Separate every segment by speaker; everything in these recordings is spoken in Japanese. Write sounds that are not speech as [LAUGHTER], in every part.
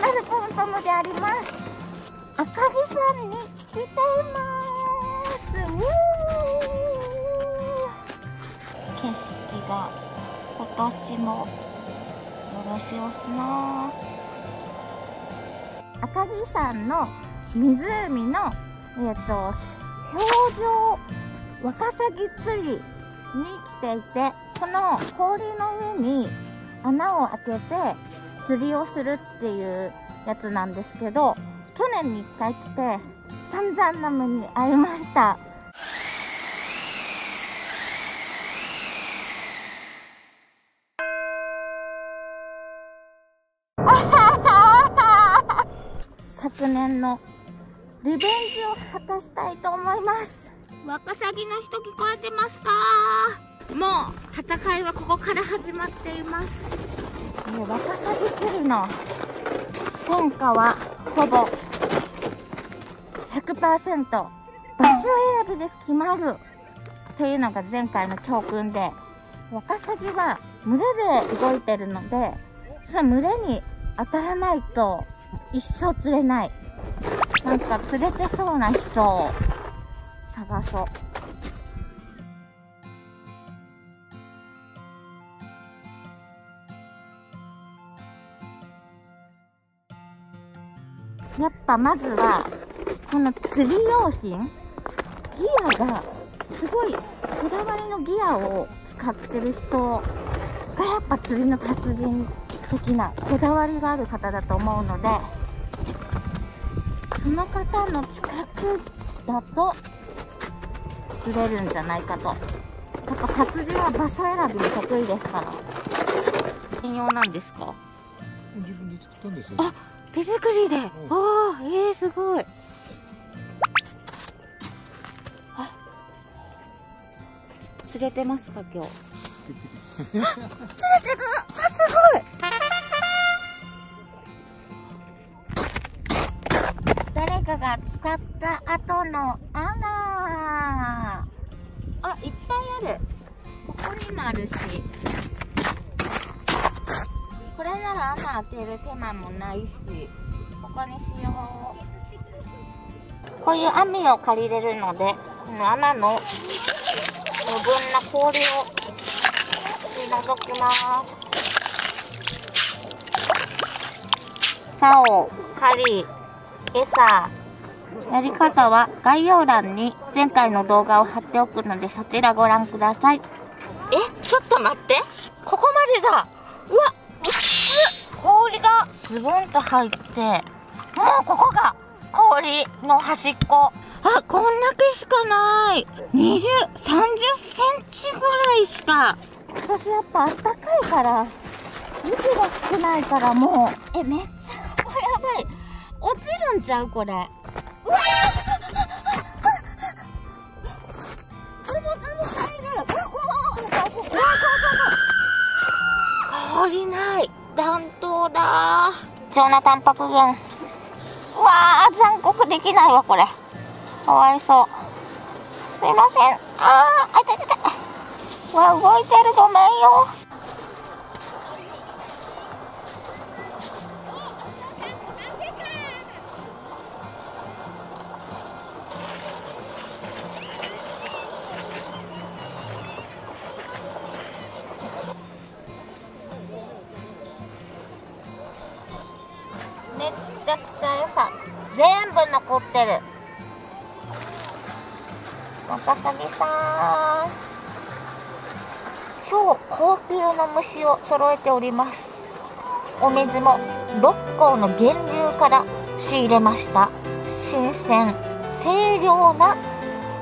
Speaker 1: おランポントムであります。赤城山に来ています。うー景色が今年もよろしおすな赤城山の湖の、えっ、と、表情ワカサギ釣りに来ていて、この氷の上に穴を開けて釣りをするっていうやつなんですけど、去年に一回来て散々な目に遭いました。昨年のリベンジを果たしたいと思います。ワカサギの人聞こえてますか？もう戦いはここから始まっています。えワカサギ釣りの戦果はほぼ100%場所選びで決まるというのが前回の教訓で、ワカサギは群れで動いてるので、その群れに当たらないと一生釣れない。なんか釣れてそうな人を探そう。やっぱまずは、この釣り用品、ギアが、すごい、こだわりのギアを使ってる人がやっぱ釣りの達人的な、こだわりがある方だと思うので、その方の近くだと、釣れるんじゃないかと。やっぱ達人は場所選びに得意ですから。専用なんですか？
Speaker 2: 自分で作ったんですよ。
Speaker 1: あ手作りで。ああ、ええすごい。あ、釣れてますか、今日？釣れてるあ、すごい誰かが使った後の穴あ、いっぱいある。ここにもあるし。これなら穴開ける手間もないし、ここにしよう。こういう網を借りれるので、この穴の余分な氷を取り除きます。竿、針、餌、やり方は概要欄に前回の動画を貼っておくのでそちらご覧ください。え、ちょっと待って。ここまでだ。うわ、っ氷がズボンと入って、もうここが氷の端っこ。あ、こんだけしかない。20、30センチぐらいしか。私やっぱあったかいから、息が少ないからもう、え、めっちゃ、これやばい。落ちるんちゃうこれ。うわズボズボ入る。氷ない。暖冬だ貴重なタンパク源。うわー、残酷できないわ、これ。かわいそう。すいません。あー、あ、いたいたい。うわ、動いてる、ごめんよ。ちゃくちゃ餌全部残ってる。ワカサギさん。超高級の虫を揃えております。お水も六甲の源流から仕入れました。新鮮清涼な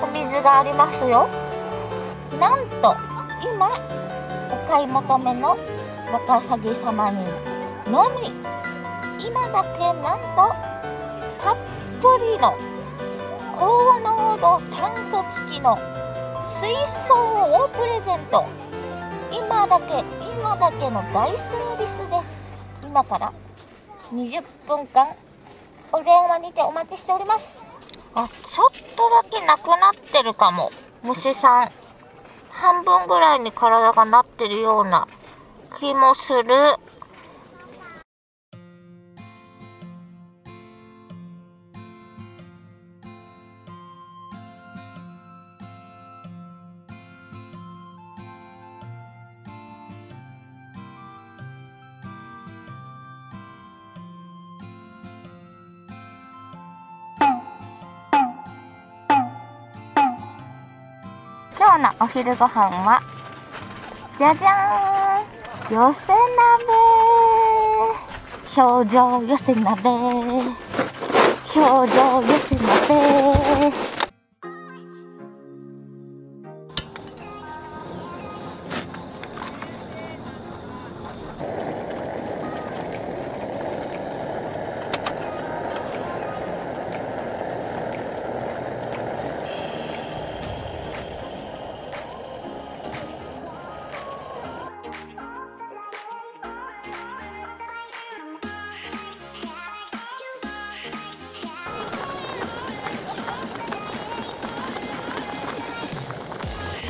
Speaker 1: お水がありますよ。なんと今お買い求めのワカサギ様にのみ今だけなんとたっぷりの高濃度酸素付きの水槽をプレゼント。今だけ今だけの大サービスです。今から20分間お電話にてお待ちしております。あちょっとだけなくなってるかも虫さん。半分ぐらいに体がなってるような気もする。今日のお昼ご飯はじゃじゃーん寄せ鍋表情寄せ鍋表情寄せ鍋。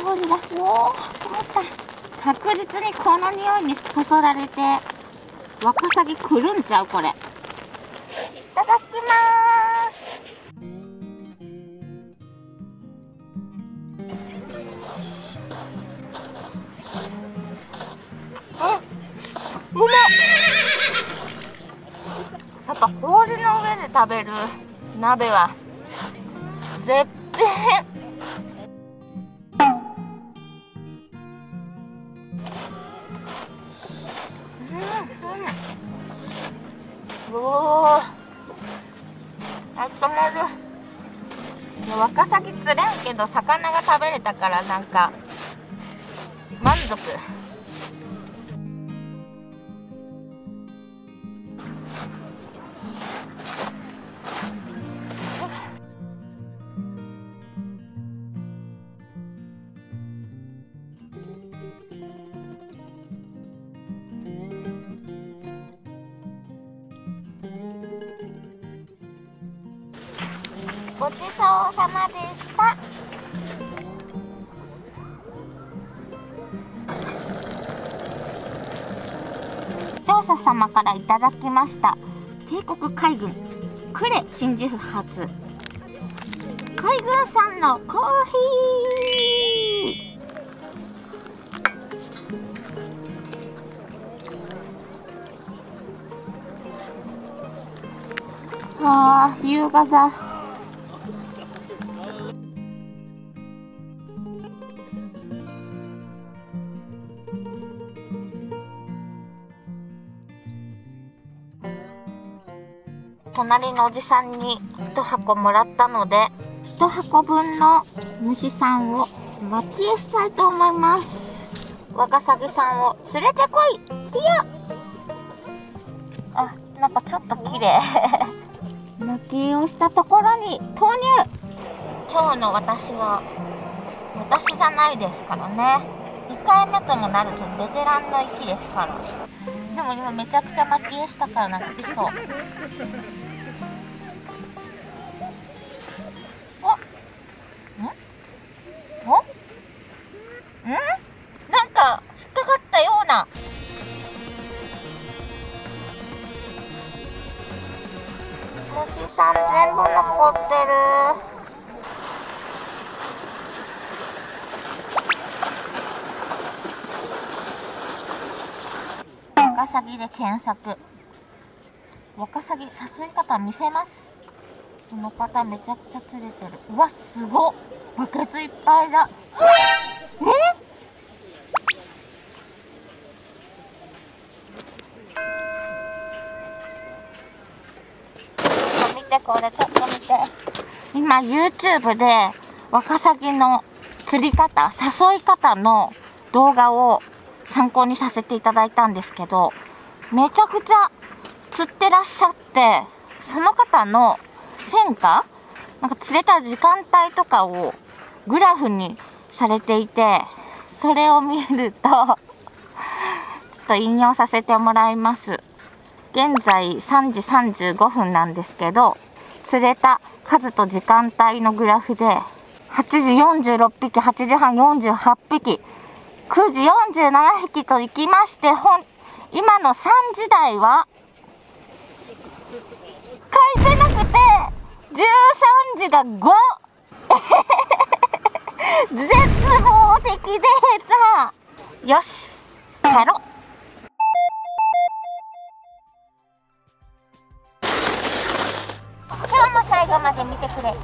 Speaker 1: 香りがおお止まった確実にこの匂いにそそられてワカサギくるんちゃうこれ。いただきます。あうまっやっぱ氷の上で食べる鍋は絶品。おおあったまる。ワカサギ釣れんけど魚が食べれたからなんか満足。ごちそうさまでした。視聴者様からいただきました。帝国海軍呉真珠発。海軍さんのコーヒー。あー夕方。隣のおじさんに1箱もらったので1箱分の虫さんを蒔絵したいと思います。ワカサギさんを連れてこいティアあなんかちょっと綺麗。[LAUGHS] 蒔絵をしたところに投入。今日の私は私じゃないですからね。2回目ともなるとベテランの域ですから。でも今めちゃくちゃ蒔絵したから泣きそう。カサギで検索。ワカサギ誘い方見せます。この方めちゃくちゃ釣れてる。うわすごっ。バケツいっぱいだ。え？見てこれちょっと見て。今 YouTube でワカサギの釣り方、誘い方の動画を参考にさせていただいたんですけど、めちゃくちゃ釣ってらっしゃって、その方の戦果なんか釣れた時間帯とかをグラフにされていて、それを見ると、ちょっと引用させてもらいます。現在3時35分なんですけど、釣れた数と時間帯のグラフで、8時46匹、8時半48匹、9時47匹と行きまして、ほん、今の3時台は、書いてなくて、13時が 5! [LAUGHS] 絶望的データよし、帰ろう。今日も最後まで見てくれて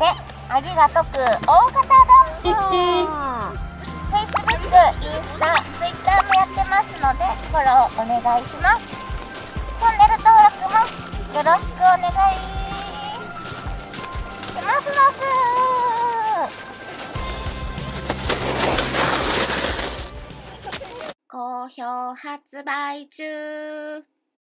Speaker 1: ありがとく大型ダンプ、インスタ、Twitter もやってますのでフォローお願いします。チャンネル登録もよろしくお願いしますます好評発売中。